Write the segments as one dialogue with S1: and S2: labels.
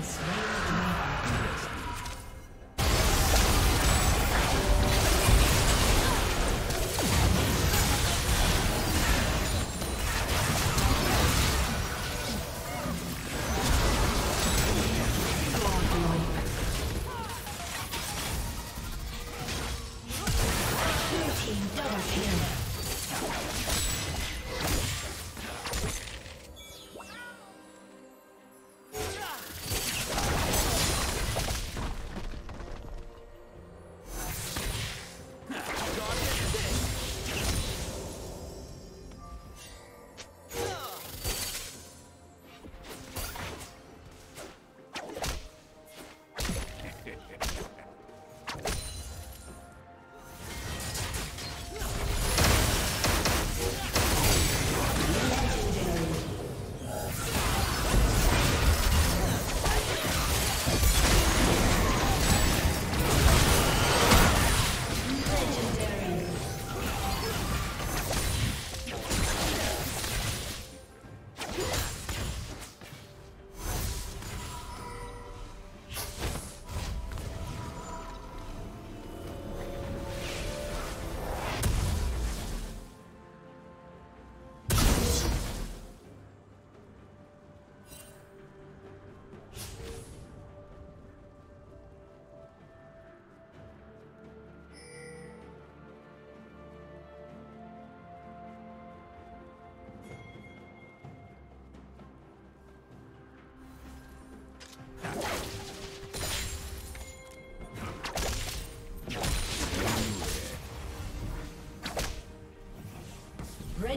S1: Has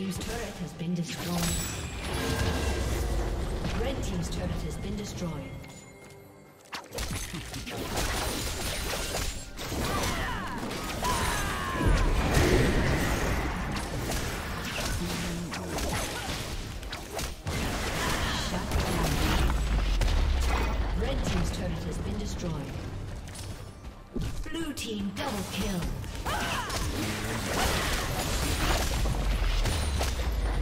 S1: Team's turret has been destroyed. Red Team's turret has been destroyed. Blue Team double kill.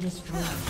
S1: destroyed.